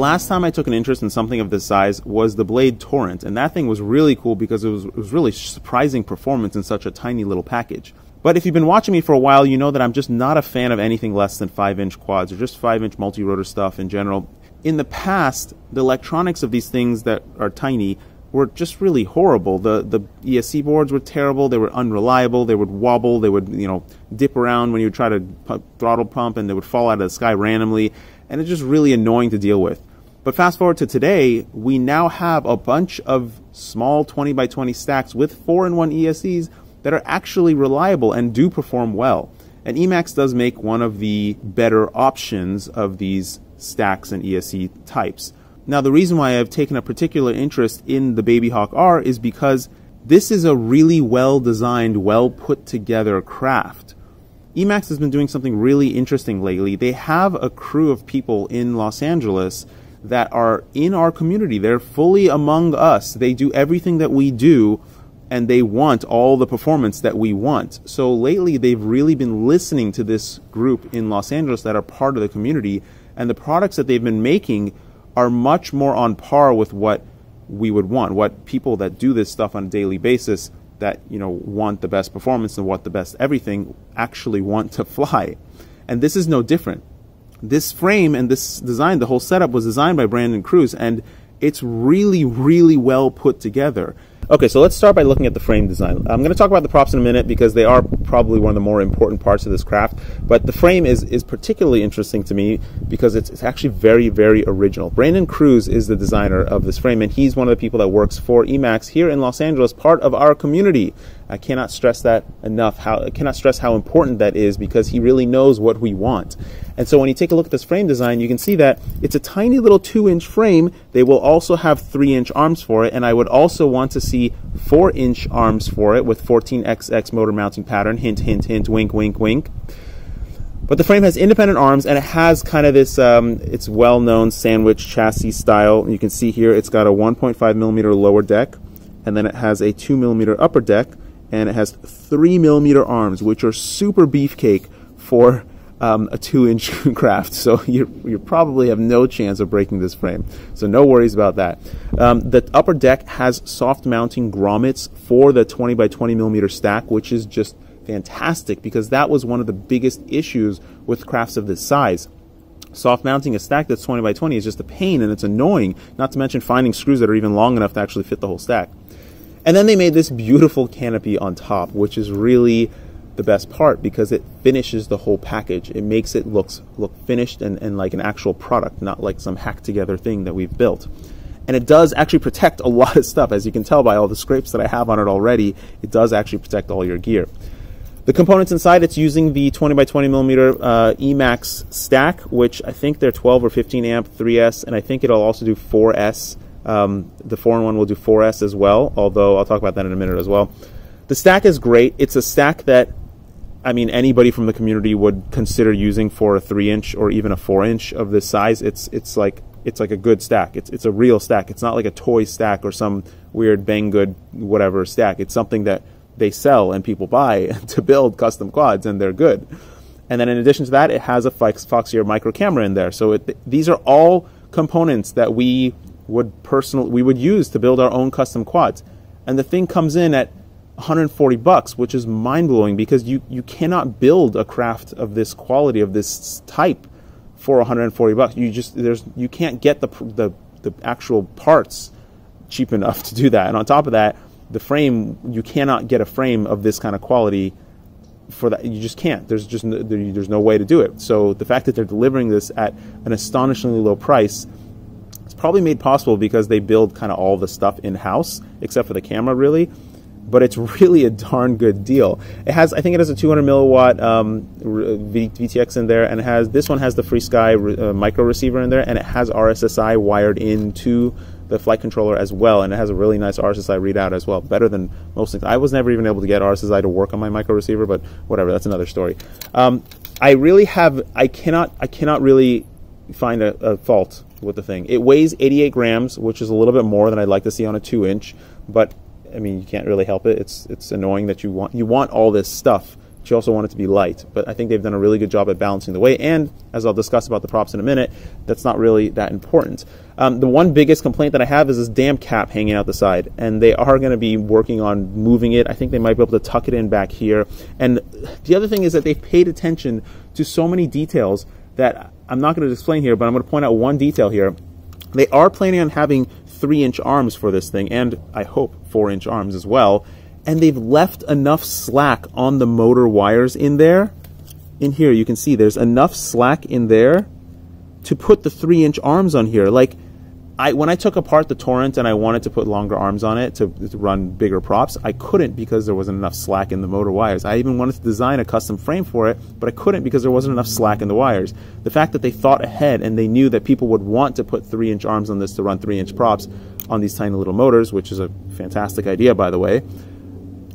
The last time I took an interest in something of this size was the Blade Torrent, and that thing was really cool because it was, it was really surprising performance in such a tiny little package. But if you've been watching me for a while, you know that I'm just not a fan of anything less than 5 inch quads or just 5 inch multi rotor stuff in general. In the past, the electronics of these things that are tiny were just really horrible. The the ESC boards were terrible. They were unreliable. They would wobble. They would you know dip around when you try to throttle pump, and they would fall out of the sky randomly and it's just really annoying to deal with. But fast forward to today, we now have a bunch of small 20 by 20 stacks with 4 in 1 ESCs that are actually reliable and do perform well. And Emax does make one of the better options of these stacks and ESC types. Now, the reason why I've taken a particular interest in the Babyhawk R is because this is a really well designed, well put together craft. Emax has been doing something really interesting lately. They have a crew of people in Los Angeles that are in our community. They're fully among us. They do everything that we do and they want all the performance that we want. So lately they've really been listening to this group in Los Angeles that are part of the community and the products that they've been making are much more on par with what we would want, what people that do this stuff on a daily basis that you know want the best performance and want the best everything actually want to fly and this is no different this frame and this design the whole setup was designed by brandon cruz and it's really really well put together Okay, so let's start by looking at the frame design. I'm going to talk about the props in a minute because they are probably one of the more important parts of this craft. But the frame is, is particularly interesting to me because it's, it's actually very, very original. Brandon Cruz is the designer of this frame, and he's one of the people that works for Emax here in Los Angeles, part of our community. I cannot stress that enough. How I cannot stress how important that is because he really knows what we want. And so when you take a look at this frame design, you can see that it's a tiny little two-inch frame. They will also have three-inch arms for it, and I would also want to see four-inch arms for it with 14xx motor mounting pattern. Hint, hint, hint. Wink, wink, wink. But the frame has independent arms and it has kind of this, um, it's well-known sandwich chassis style. You can see here it's got a 1.5 millimeter lower deck and then it has a 2 millimeter upper deck and it has three millimeter arms, which are super beefcake for um, a two inch craft. So you you probably have no chance of breaking this frame. So no worries about that. Um, the upper deck has soft mounting grommets for the 20 by 20 millimeter stack, which is just fantastic because that was one of the biggest issues with crafts of this size. Soft mounting a stack that's 20 by 20 is just a pain and it's annoying, not to mention finding screws that are even long enough to actually fit the whole stack. And then they made this beautiful canopy on top, which is really the best part because it finishes the whole package. It makes it looks look finished and, and like an actual product, not like some hacked together thing that we've built. And it does actually protect a lot of stuff, as you can tell by all the scrapes that I have on it already. It does actually protect all your gear. The components inside, it's using the 20 by 20 millimeter uh, Emax stack, which I think they're 12 or 15 amp 3S, and I think it'll also do 4S um, the 4-in-1 will do 4S as well, although I'll talk about that in a minute as well. The stack is great. It's a stack that, I mean, anybody from the community would consider using for a 3-inch or even a 4-inch of this size. It's, it's like it's like a good stack. It's, it's a real stack. It's not like a toy stack or some weird Banggood whatever stack. It's something that they sell and people buy to build custom quads, and they're good. And then in addition to that, it has a Fox, Foxeer micro camera in there. So it, these are all components that we would personal we would use to build our own custom quads. And the thing comes in at 140 bucks, which is mind blowing because you, you cannot build a craft of this quality of this type for 140 bucks. You just there's you can't get the the the actual parts cheap enough to do that. And on top of that, the frame you cannot get a frame of this kind of quality for that. You just can't. There's just no, there's no way to do it. So the fact that they're delivering this at an astonishingly low price it's probably made possible because they build kind of all the stuff in house, except for the camera, really. But it's really a darn good deal. It has, I think, it has a 200 milliwatt um, VTX in there, and it has this one has the FrSky uh, micro receiver in there, and it has RSSI wired into the flight controller as well, and it has a really nice RSSI readout as well, better than most things. I was never even able to get RSSI to work on my micro receiver, but whatever, that's another story. Um, I really have, I cannot, I cannot really find a, a fault with the thing. It weighs 88 grams, which is a little bit more than I'd like to see on a two inch, but I mean you can't really help it. It's it's annoying that you want you want all this stuff But you also want it to be light. But I think they've done a really good job at balancing the weight. And as I'll discuss about the props in a minute, that's not really that important. Um, the one biggest complaint that I have is this damn cap hanging out the side. And they are going to be working on moving it. I think they might be able to tuck it in back here. And the other thing is that they've paid attention to so many details that I'm not going to explain here, but I'm going to point out one detail here. They are planning on having three inch arms for this thing, and I hope four inch arms as well. And they've left enough slack on the motor wires in there. In here, you can see there's enough slack in there to put the three inch arms on here. Like, I, when I took apart the Torrent and I wanted to put longer arms on it to, to, run bigger props, I couldn't because there wasn't enough slack in the motor wires. I even wanted to design a custom frame for it, but I couldn't because there wasn't enough slack in the wires. The fact that they thought ahead and they knew that people would want to put three inch arms on this to run three inch props on these tiny little motors, which is a fantastic idea, by the way,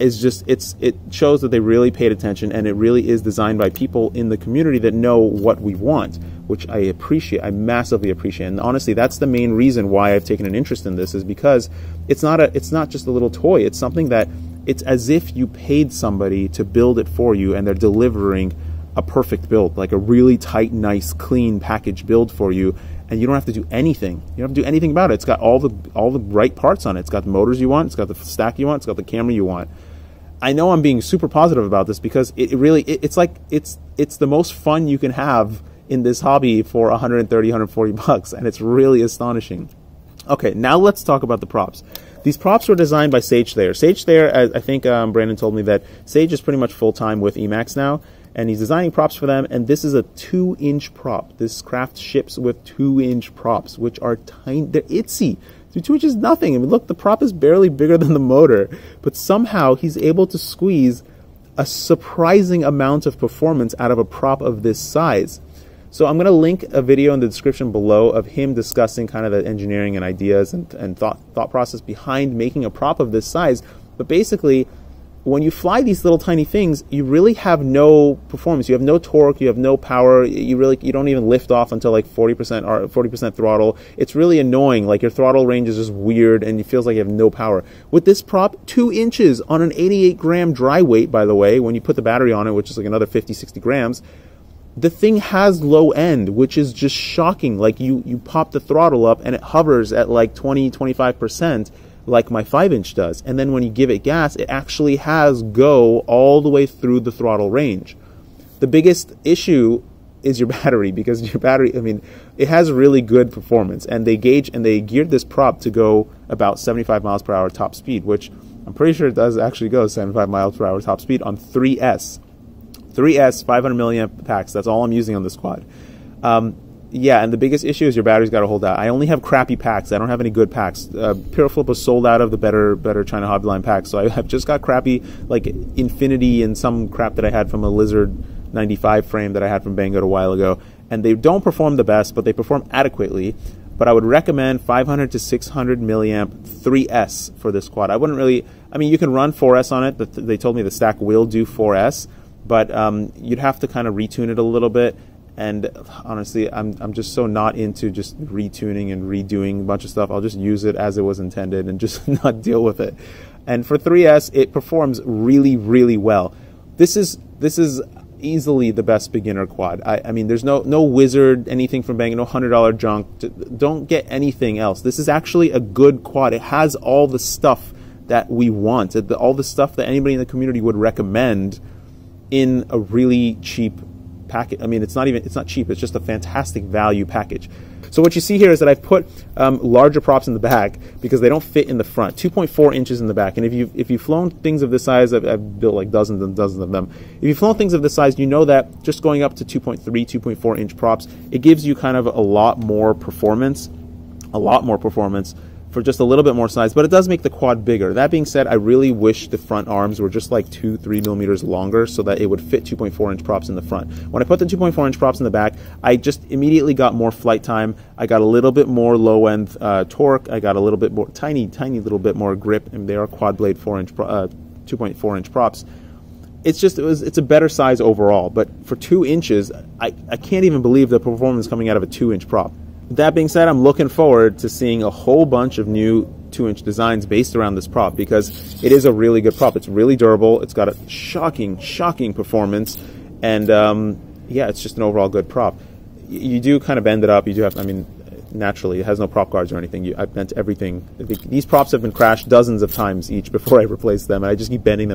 is just it's it shows that they really paid attention and it really is designed by people in the community that know what we want which I appreciate. I massively appreciate. And honestly, that's the main reason why I've taken an interest in this is because it's not a it's not just a little toy. It's something that it's as if you paid somebody to build it for you and they're delivering a perfect build, like a really tight, nice, clean package build for you and you don't have to do anything. You don't have to do anything about it. It's got all the all the right parts on it. It's got the motors you want, it's got the stack you want, it's got the camera you want. I know I'm being super positive about this because it, it really it, it's like it's it's the most fun you can have in this hobby for 130, 140 bucks, and it's really astonishing. Okay, now let's talk about the props. These props were designed by Sage Thayer. Sage Thayer, I think um, Brandon told me that Sage is pretty much full time with Emax now, and he's designing props for them. And this is a two inch prop. This craft ships with two inch props, which are tiny. They're itsy. Two inches is nothing. I mean, look, the prop is barely bigger than the motor, but somehow he's able to squeeze a surprising amount of performance out of a prop of this size. So I'm going to link a video in the description below of him discussing kind of the engineering and ideas and, and thought, thought process behind making a prop of this size. But basically, when you fly these little tiny things, you really have no performance. You have no torque. You have no power. You really you don't even lift off until like 40% or 40% throttle. It's really annoying. Like your throttle range is just weird, and it feels like you have no power. With this prop, two inches on an 88 gram dry weight, by the way, when you put the battery on it, which is like another 50, 60 grams, the thing has low end, which is just shocking. Like you, you pop the throttle up and it hovers at like 20, 25%, like my 5 inch does. And then when you give it gas, it actually has go all the way through the throttle range. The biggest issue is your battery because your battery, I mean, it has really good performance. And they gauge and they geared this prop to go about 75 miles per hour top speed, which I'm pretty sure it does actually go 75 miles per hour top speed on 3S 3S 500 milliamp packs. That's all I'm using on this quad. Um, yeah, and the biggest issue is your battery's got to hold out. I only have crappy packs. I don't have any good packs. Uh, Pureflip was sold out of the better, better China Hobbyline packs, so I have just got crappy like Infinity and some crap that I had from a Lizard 95 frame that I had from Banggood a while ago. And they don't perform the best, but they perform adequately. But I would recommend 500 to 600 milliamp 3S for this quad. I wouldn't really. I mean, you can run 4S on it, but they told me the stack will do 4S but um, you'd have to kind of retune it a little bit. And honestly, I'm I'm just so not into just retuning and redoing a bunch of stuff. I'll just use it as it was intended and just not deal with it. And for 3S, it performs really, really well. This is this is easily the best beginner quad. I, I mean, there's no no wizard, anything from Bang, no hundred dollar junk. Don't get anything else. This is actually a good quad. It has all the stuff that we want, all the stuff that anybody in the community would recommend in a really cheap package. I mean, it's not even it's not cheap. It's just a fantastic value package. So what you see here is that I've put um, larger props in the back because they don't fit in the front. 2.4 inches in the back. And if you if you've flown things of this size, I've, I've, built like dozens and dozens of them. If you've flown things of this size, you know that just going up to 2.3, 2.4 inch props, it gives you kind of a lot more performance, a lot more performance for just a little bit more size, but it does make the quad bigger. That being said, I really wish the front arms were just like two, three millimeters longer so that it would fit 2.4 inch props in the front. When I put the 2.4 inch props in the back, I just immediately got more flight time. I got a little bit more low end uh, torque. I got a little bit more, tiny, tiny little bit more grip, and they are quad blade 4 inch, uh, 2.4 inch props it's just it was it's a better size overall. But for two inches, I, I can't even believe the performance coming out of a two inch prop that being said, I'm looking forward to seeing a whole bunch of new two inch designs based around this prop because it is a really good prop. It's really durable. It's got a shocking, shocking performance, and um, yeah, it's just an overall good prop. You do kind of bend it up. You do have, I mean, naturally, it has no prop guards or anything. You, I've bent everything. These props have been crashed dozens of times each before I replace them, and I just keep bending them.